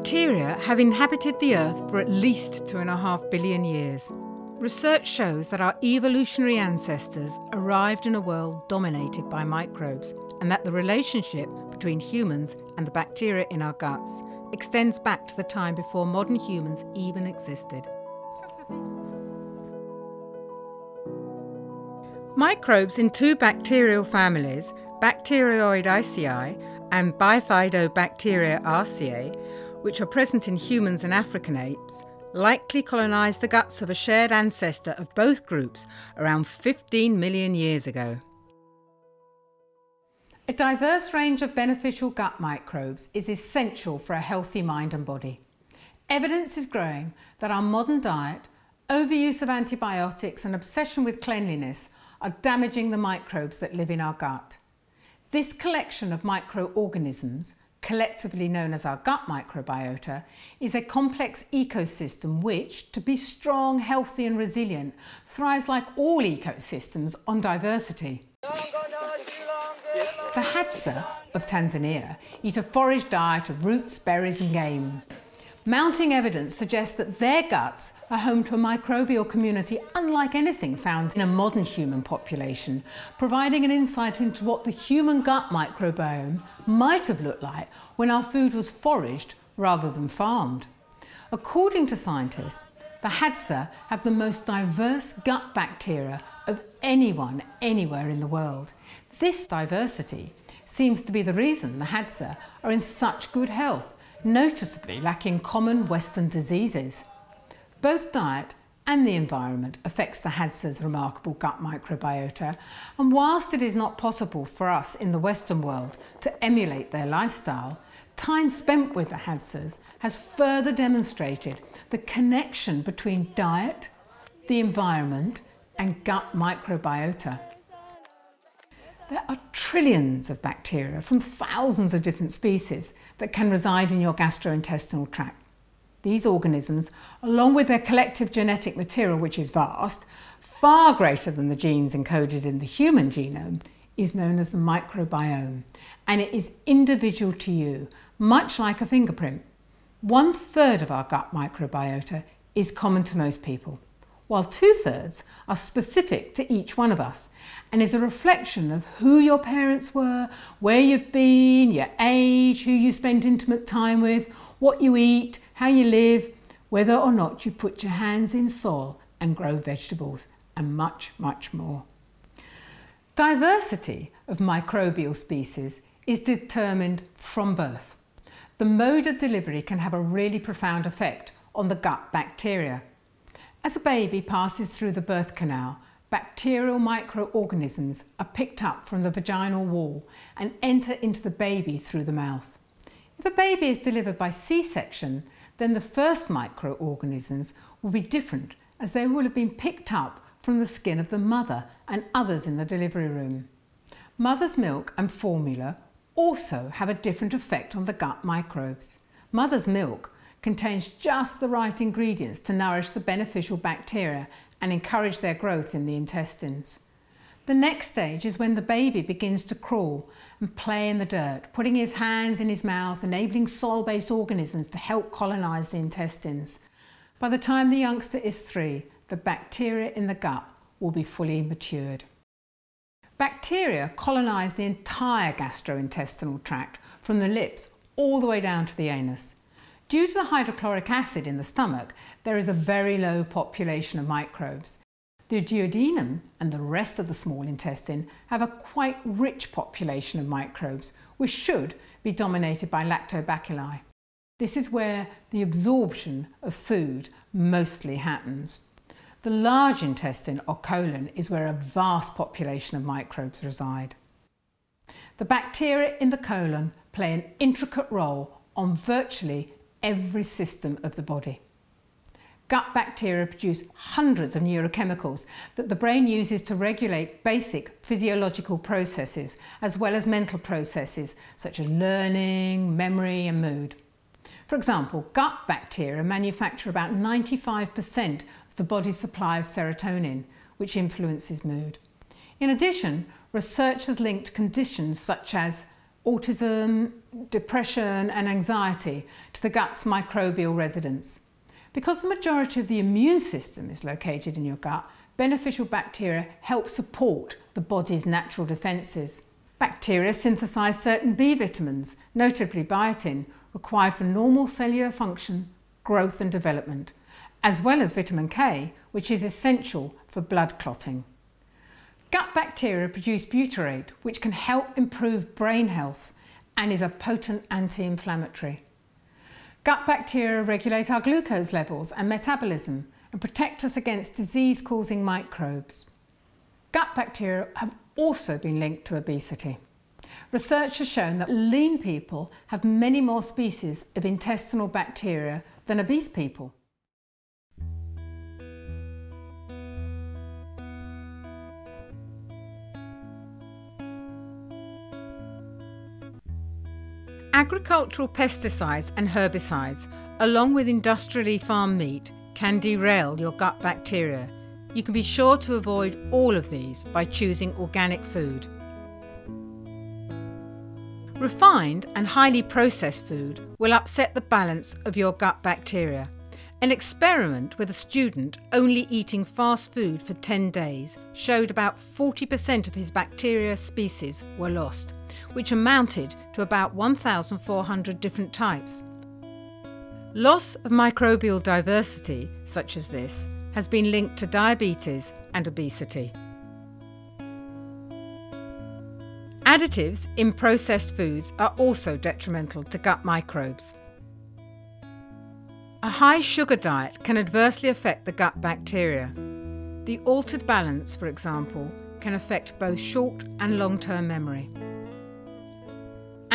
Bacteria have inhabited the Earth for at least two and a half billion years. Research shows that our evolutionary ancestors arrived in a world dominated by microbes, and that the relationship between humans and the bacteria in our guts extends back to the time before modern humans even existed. Microbes in two bacterial families, Bacteroidaceae and Bifidobacteria Bifidobacteriaceae, which are present in humans and African apes, likely colonised the guts of a shared ancestor of both groups around 15 million years ago. A diverse range of beneficial gut microbes is essential for a healthy mind and body. Evidence is growing that our modern diet, overuse of antibiotics and obsession with cleanliness are damaging the microbes that live in our gut. This collection of microorganisms collectively known as our gut microbiota, is a complex ecosystem which, to be strong, healthy and resilient, thrives like all ecosystems on diversity. The Hadza of Tanzania eat a forage diet of roots, berries and game. Mounting evidence suggests that their guts are home to a microbial community unlike anything found in a modern human population, providing an insight into what the human gut microbiome might have looked like when our food was foraged rather than farmed. According to scientists, the Hadza have the most diverse gut bacteria of anyone anywhere in the world. This diversity seems to be the reason the Hadza are in such good health noticeably lacking common Western diseases. Both diet and the environment affects the Hadza's remarkable gut microbiota, and whilst it is not possible for us in the Western world to emulate their lifestyle, time spent with the Hadzas has further demonstrated the connection between diet, the environment, and gut microbiota. There are trillions of bacteria from thousands of different species that can reside in your gastrointestinal tract. These organisms, along with their collective genetic material, which is vast, far greater than the genes encoded in the human genome, is known as the microbiome, and it is individual to you, much like a fingerprint. One third of our gut microbiota is common to most people while two thirds are specific to each one of us and is a reflection of who your parents were, where you've been, your age, who you spend intimate time with, what you eat, how you live, whether or not you put your hands in soil and grow vegetables, and much, much more. Diversity of microbial species is determined from birth. The mode of delivery can have a really profound effect on the gut bacteria. As a baby passes through the birth canal, bacterial microorganisms are picked up from the vaginal wall and enter into the baby through the mouth. If a baby is delivered by C-section, then the first microorganisms will be different as they will have been picked up from the skin of the mother and others in the delivery room. Mother's milk and formula also have a different effect on the gut microbes. Mother's milk contains just the right ingredients to nourish the beneficial bacteria and encourage their growth in the intestines. The next stage is when the baby begins to crawl and play in the dirt, putting his hands in his mouth, enabling soil-based organisms to help colonise the intestines. By the time the youngster is three, the bacteria in the gut will be fully matured. Bacteria colonise the entire gastrointestinal tract from the lips all the way down to the anus. Due to the hydrochloric acid in the stomach, there is a very low population of microbes. The duodenum and the rest of the small intestine have a quite rich population of microbes, which should be dominated by lactobacilli. This is where the absorption of food mostly happens. The large intestine or colon is where a vast population of microbes reside. The bacteria in the colon play an intricate role on virtually every system of the body. Gut bacteria produce hundreds of neurochemicals that the brain uses to regulate basic physiological processes as well as mental processes such as learning, memory and mood. For example, gut bacteria manufacture about 95% of the body's supply of serotonin, which influences mood. In addition, research has linked conditions such as autism, depression and anxiety to the gut's microbial residents. Because the majority of the immune system is located in your gut, beneficial bacteria help support the body's natural defences. Bacteria synthesise certain B vitamins, notably biotin, required for normal cellular function, growth and development, as well as vitamin K, which is essential for blood clotting. Gut bacteria produce butyrate, which can help improve brain health and is a potent anti-inflammatory. Gut bacteria regulate our glucose levels and metabolism and protect us against disease-causing microbes. Gut bacteria have also been linked to obesity. Research has shown that lean people have many more species of intestinal bacteria than obese people. Agricultural pesticides and herbicides, along with industrially farmed meat, can derail your gut bacteria. You can be sure to avoid all of these by choosing organic food. Refined and highly processed food will upset the balance of your gut bacteria. An experiment with a student only eating fast food for 10 days showed about 40% of his bacteria species were lost which amounted to about 1,400 different types. Loss of microbial diversity, such as this, has been linked to diabetes and obesity. Additives in processed foods are also detrimental to gut microbes. A high sugar diet can adversely affect the gut bacteria. The altered balance, for example, can affect both short and long term memory.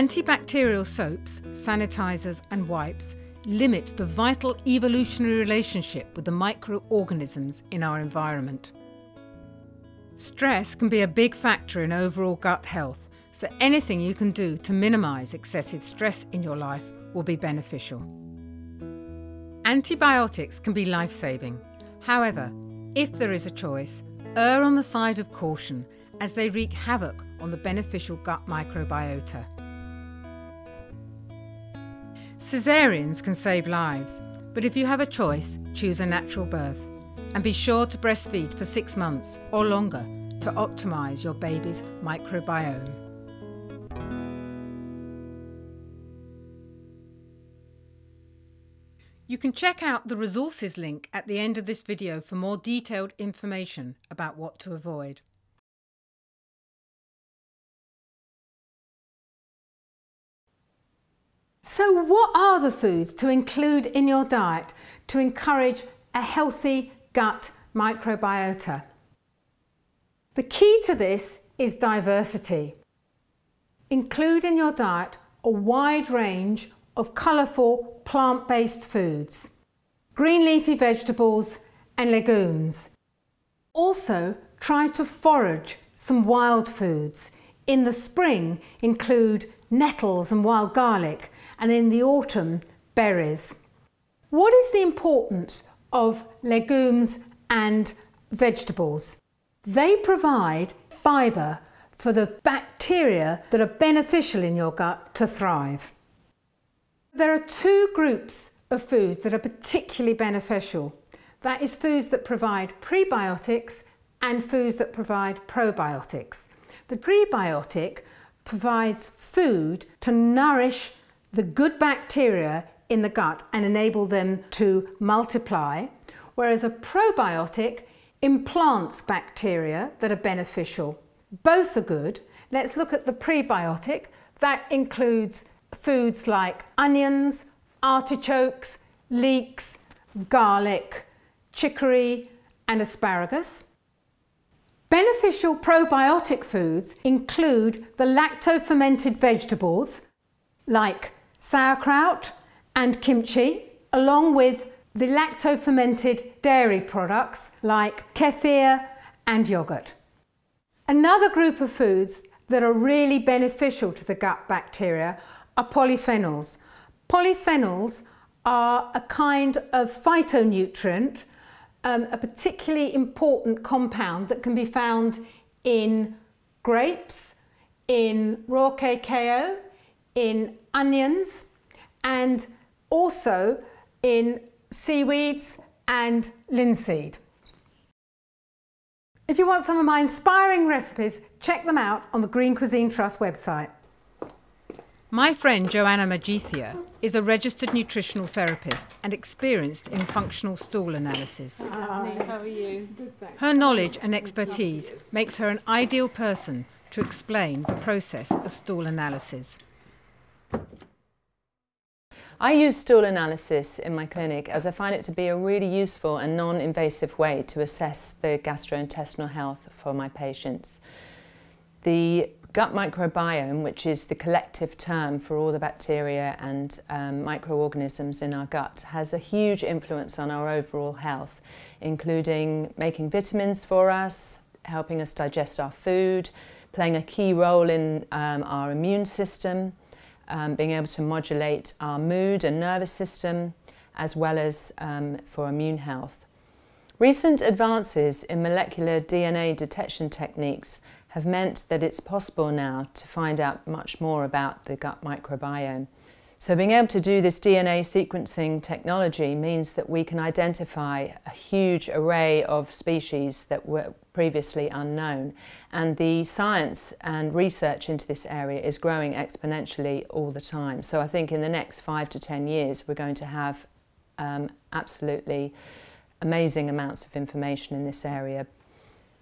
Antibacterial soaps, sanitizers, and wipes limit the vital evolutionary relationship with the microorganisms in our environment. Stress can be a big factor in overall gut health, so anything you can do to minimize excessive stress in your life will be beneficial. Antibiotics can be life saving. However, if there is a choice, err on the side of caution as they wreak havoc on the beneficial gut microbiota. Caesareans can save lives, but if you have a choice, choose a natural birth. And be sure to breastfeed for six months or longer to optimise your baby's microbiome. You can check out the resources link at the end of this video for more detailed information about what to avoid. So what are the foods to include in your diet to encourage a healthy gut microbiota? The key to this is diversity. Include in your diet a wide range of colourful plant-based foods, green leafy vegetables and legumes. Also try to forage some wild foods. In the spring include nettles and wild garlic and in the autumn, berries. What is the importance of legumes and vegetables? They provide fibre for the bacteria that are beneficial in your gut to thrive. There are two groups of foods that are particularly beneficial. That is foods that provide prebiotics and foods that provide probiotics. The prebiotic provides food to nourish the good bacteria in the gut and enable them to multiply, whereas a probiotic implants bacteria that are beneficial. Both are good. Let's look at the prebiotic. That includes foods like onions, artichokes, leeks, garlic, chicory and asparagus. Beneficial probiotic foods include the lacto-fermented vegetables like sauerkraut and kimchi, along with the lacto-fermented dairy products like kefir and yogurt. Another group of foods that are really beneficial to the gut bacteria are polyphenols. Polyphenols are a kind of phytonutrient, um, a particularly important compound that can be found in grapes, in raw cacao, in onions, and also in seaweeds and linseed. If you want some of my inspiring recipes, check them out on the Greencuisine Trust website. My friend Joanna Magithia is a registered nutritional therapist and experienced in functional stool analysis. Hi, how are you? Her knowledge and expertise makes her an ideal person to explain the process of stool analysis. I use stool analysis in my clinic as I find it to be a really useful and non-invasive way to assess the gastrointestinal health for my patients. The gut microbiome, which is the collective term for all the bacteria and um, microorganisms in our gut, has a huge influence on our overall health, including making vitamins for us, helping us digest our food, playing a key role in um, our immune system, um, being able to modulate our mood and nervous system, as well as um, for immune health. Recent advances in molecular DNA detection techniques have meant that it's possible now to find out much more about the gut microbiome. So being able to do this DNA sequencing technology means that we can identify a huge array of species that were previously unknown. And the science and research into this area is growing exponentially all the time. So I think in the next five to 10 years, we're going to have um, absolutely amazing amounts of information in this area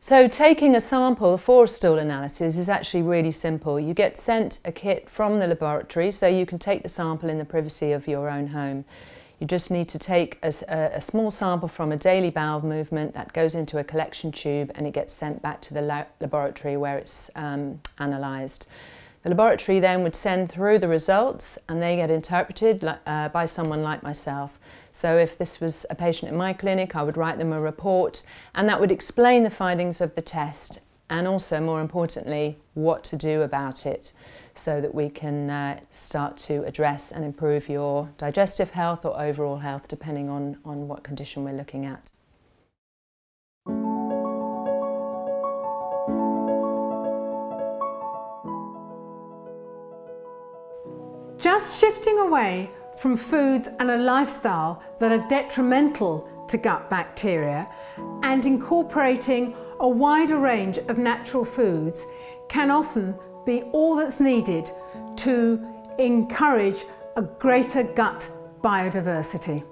so taking a sample for stool analysis is actually really simple. You get sent a kit from the laboratory so you can take the sample in the privacy of your own home. You just need to take a, a, small sample from a daily bowel movement that goes into a collection tube and it gets sent back to the la laboratory where it's um, analysed. The laboratory then would send through the results and they get interpreted uh, by someone like myself. So if this was a patient in my clinic, I would write them a report and that would explain the findings of the test and also, more importantly, what to do about it so that we can uh, start to address and improve your digestive health or overall health depending on, on what condition we're looking at. Just shifting away from foods and a lifestyle that are detrimental to gut bacteria and incorporating a wider range of natural foods can often be all that's needed to encourage a greater gut biodiversity.